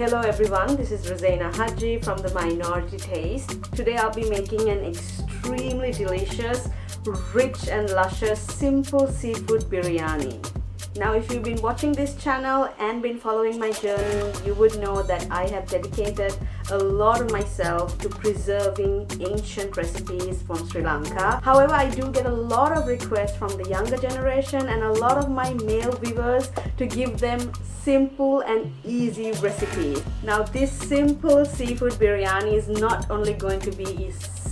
Hello everyone, this is Rosaina Haji from the Minority Taste. Today I'll be making an extremely delicious, rich and luscious simple seafood biryani. Now if you've been watching this channel and been following my journey, you would know that I have dedicated a lot of myself to preserving ancient recipes from Sri Lanka. However, I do get a lot of requests from the younger generation and a lot of my male viewers to give them simple and easy recipes. Now this simple seafood biryani is not only going to be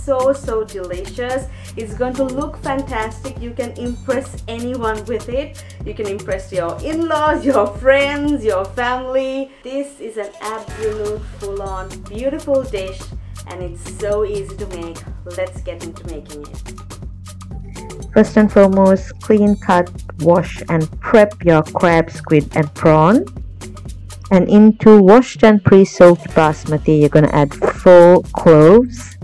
so so delicious. It's going to look fantastic. You can impress anyone with it. You can impress your in-laws your friends your family. This is an absolute full-on beautiful dish and it's so easy to make. Let's get into making it. First and foremost, clean, cut, wash and prep your crab, squid and prawn. And into washed and pre-soaked basmati, you're going to add 4 cloves,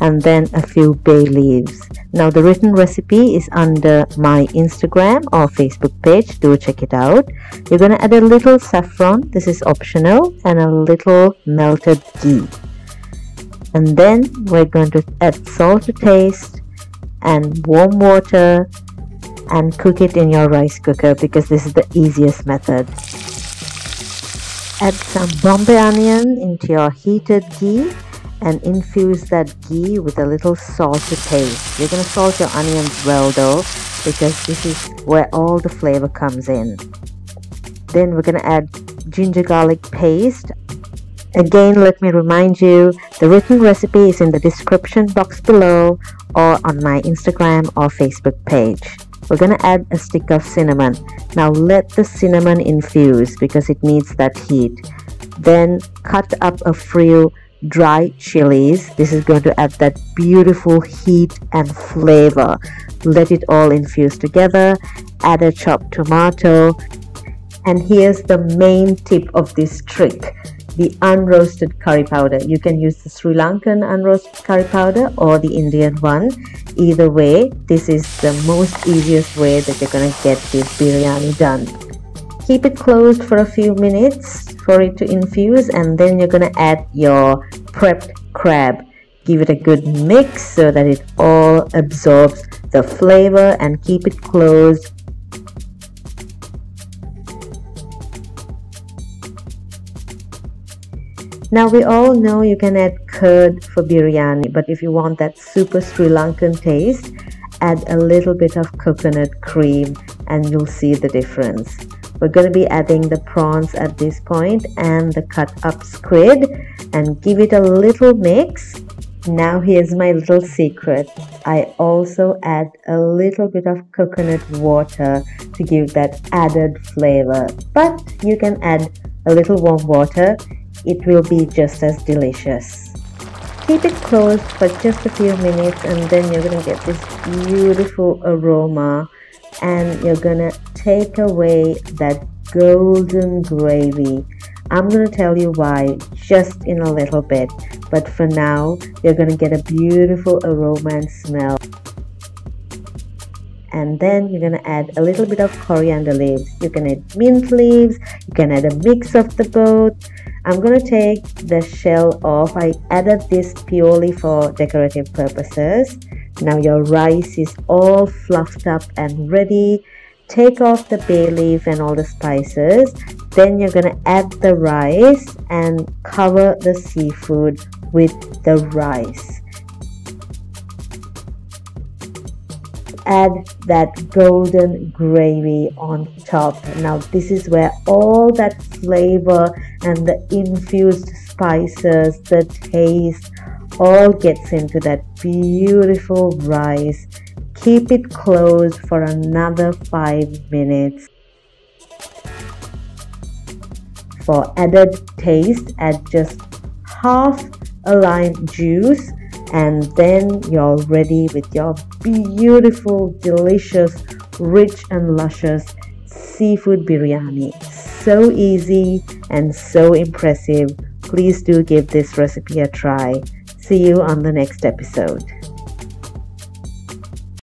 and then a few bay leaves. Now the written recipe is under my Instagram or Facebook page. Do check it out. You're going to add a little saffron. This is optional and a little melted ghee. And then we're going to add salt to taste and warm water and cook it in your rice cooker because this is the easiest method. Add some Bombay onion into your heated ghee and infuse that ghee with a little salt to taste. You're to salt your onions well though because this is where all the flavor comes in. Then we're to add ginger garlic paste. Again, let me remind you, the written recipe is in the description box below or on my Instagram or Facebook page. We're to add a stick of cinnamon. Now let the cinnamon infuse because it needs that heat. Then cut up a few dry chilies. This is going to add that beautiful heat and flavor. Let it all infuse together. Add a chopped tomato. And here's the main tip of this trick the unroasted curry powder. You can use the Sri Lankan unroasted curry powder or the Indian one. Either way, this is the most easiest way that you're going to get this biryani done. Keep it closed for a few minutes for it to infuse and then you're to add your prepped crab. Give it a good mix so that it all absorbs the flavor and keep it closed Now we all know you can add curd for biryani, but if you want that super Sri Lankan taste, add a little bit of coconut cream and you'll see the difference. We're going to be adding the prawns at this point and the cut up squid and give it a little mix. Now here's my little secret. I also add a little bit of coconut water to give that added flavor. But you can add a little warm water it will be just as delicious. Keep it closed for just a few minutes and then you're going to get this beautiful aroma and you're to take away that golden gravy. I'm to tell you why just in a little bit, but for now, you're to get a beautiful aroma and smell. And then you're to add a little bit of coriander leaves. You can add mint leaves, you can add a mix of the both I'm to take the shell off. I added this purely for decorative purposes. Now your rice is all fluffed up and ready. Take off the bay leaf and all the spices. Then you're going to add the rice and cover the seafood with the rice. add that golden gravy on top. Now, this is where all that flavor and the infused spices, the taste, all gets into that beautiful rice. Keep it closed for another five minutes. For added taste, add just half a lime juice and then you're ready with your beautiful, delicious, rich, and luscious seafood biryani. So easy and so impressive. Please do give this recipe a try. See you on the next episode.